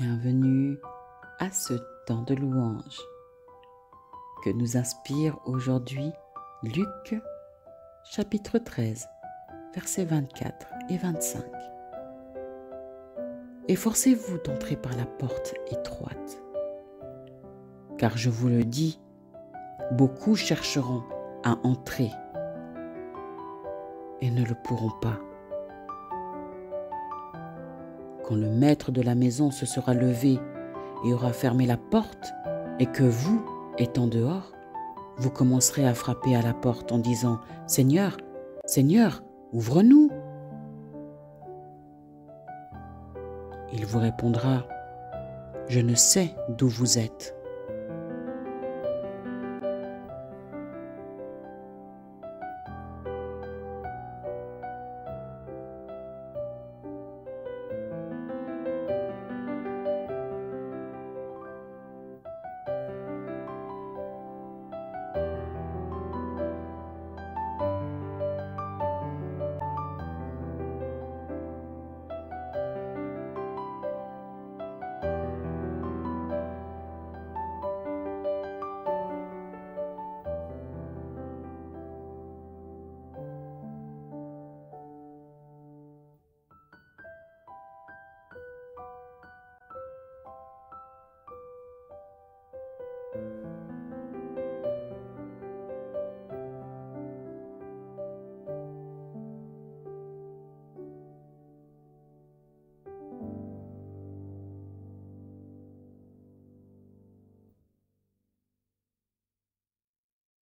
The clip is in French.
Bienvenue à ce temps de louange que nous inspire aujourd'hui Luc chapitre 13 versets 24 et 25. Efforcez-vous d'entrer par la porte étroite, car je vous le dis, beaucoup chercheront à entrer et ne le pourront pas. Quand le maître de la maison se sera levé et aura fermé la porte, et que vous, étant dehors, vous commencerez à frapper à la porte en disant Seigneur, Seigneur, ouvre-nous. Il vous répondra Je ne sais d'où vous êtes.